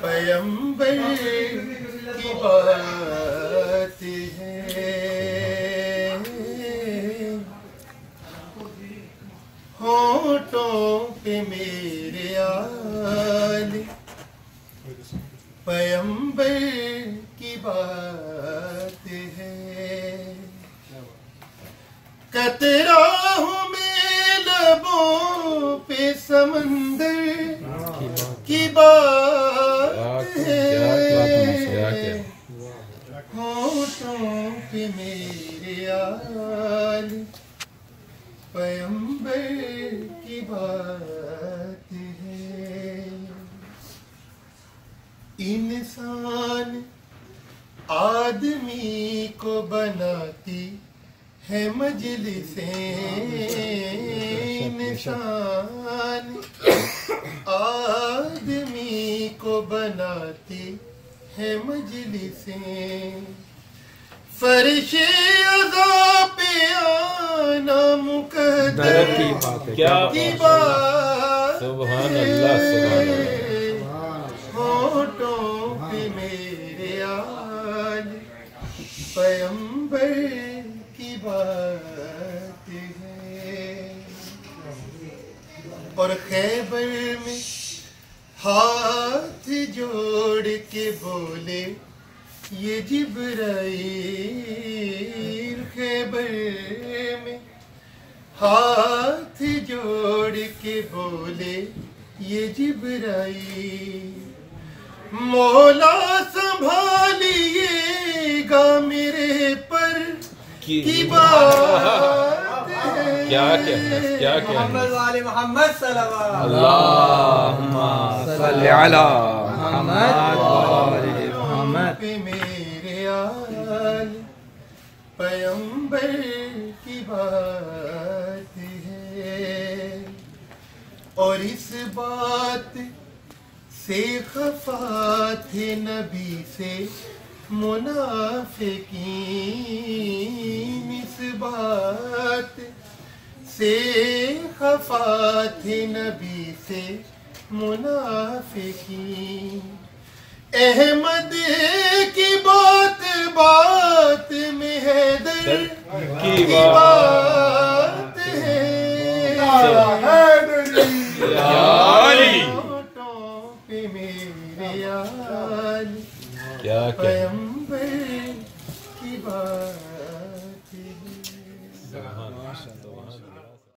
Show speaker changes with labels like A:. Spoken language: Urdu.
A: پیمبر کی بات ہے ہونٹوں پہ میرے آل پیمبر کی بات ہے۔ کترا ہوں سمندر کی بات ہے؟ ہونٹوں پہ میرے آل پیمبر کی بات ہے۔ انسان آدمی کو بناتی ہے مجلسیں۔ انسان آدمی کو بناتی ہے مجلسیں۔ فرش ادا پہ آنا مقدر
B: کی بات ہے۔
C: کیا
A: کی بات
C: سبحان اللہ۔
A: اور خیبر میں ہاتھ جوڑ کے بولے یہ جبرائیل خیبر میں ہاتھ جوڑ کے بولے یہ جبرائیل۔ مولا سنبھالیے گا میرے پر کی بات؟
C: کیا کیا؟
D: محمد والے محمد صلی اللہ علیہ
C: اللہم
B: صلی علی محمد وآل محمد.
A: میرے آل پیمبر کی بات ہے۔ اور اس بات سے خفا تھے نبی سے منافقین خفا تھے نبی سے منافقین۔ احمد کی بات بات میں ہے در
C: کی بات؟
A: ہے۔ پہ میرے پیمبر کی بات